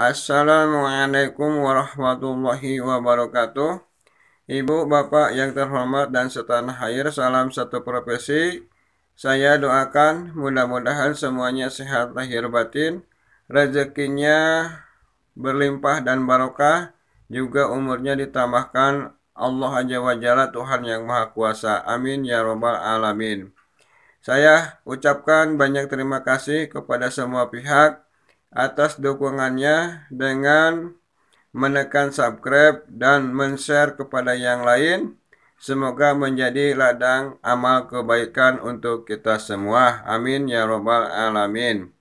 Assalamualaikum warahmatullahi wabarakatuh. Ibu, Bapak yang terhormat dan setanah air, salam satu profesi. Saya doakan mudah-mudahan semuanya sehat lahir batin, rezekinya berlimpah dan barokah, juga umurnya ditambahkan Allah Azza wa Jalla Tuhan yang Maha Kuasa. Amin ya robbal alamin. Saya ucapkan banyak terima kasih kepada semua pihak atas dukungannya dengan menekan subscribe dan men-share kepada yang lain. Semoga menjadi ladang amal kebaikan untuk kita semua. Amin ya robbal alamin.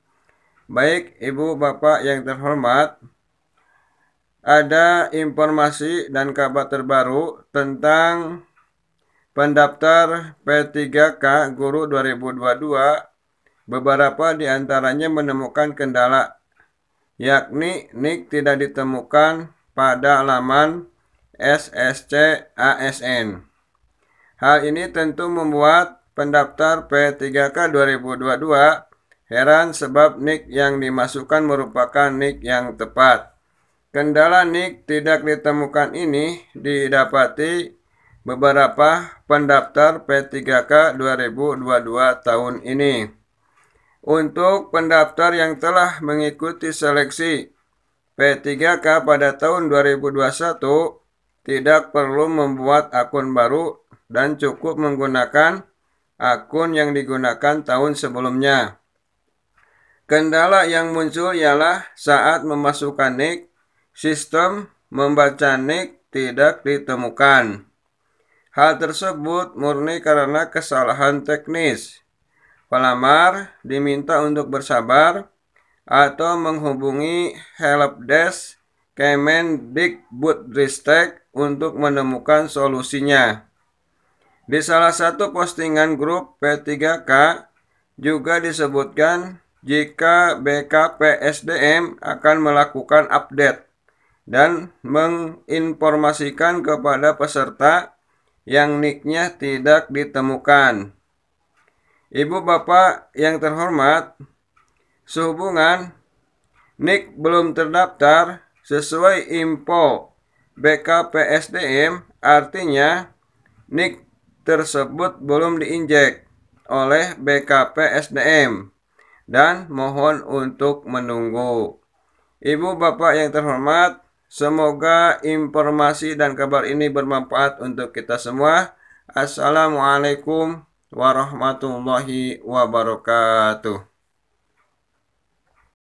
Baik, ibu bapak yang terhormat, ada informasi dan kabar terbaru tentang pendaftar P3K Guru 2022. Beberapa di antaranya menemukan kendala yakni nik tidak ditemukan pada laman SSC ASN. Hal ini tentu membuat pendaftar P3K 2022 heran sebab nik yang dimasukkan merupakan nik yang tepat. Kendala nik tidak ditemukan ini didapati beberapa pendaftar P3K 2022 tahun ini. Untuk pendaftar yang telah mengikuti seleksi P3K pada tahun 2021 tidak perlu membuat akun baru dan cukup menggunakan akun yang digunakan tahun sebelumnya. Kendala yang muncul ialah saat memasukkan nick, sistem membaca nick tidak ditemukan. Hal tersebut murni karena kesalahan teknis. Pelamar diminta untuk bersabar atau menghubungi helpdesk Kemendikbudristek untuk menemukan solusinya. Di salah satu postingan grup P3K juga disebutkan jika BKPSDM akan melakukan update dan menginformasikan kepada peserta yang nicknya tidak ditemukan. Ibu bapak yang terhormat, sehubungan NIK belum terdaftar sesuai info BKPSDM, artinya NIK tersebut belum diinjek oleh BKPSDM dan mohon untuk menunggu. Ibu bapak yang terhormat, semoga informasi dan kabar ini bermanfaat untuk kita semua. Assalamualaikum warahmatullahi wabarakatuh.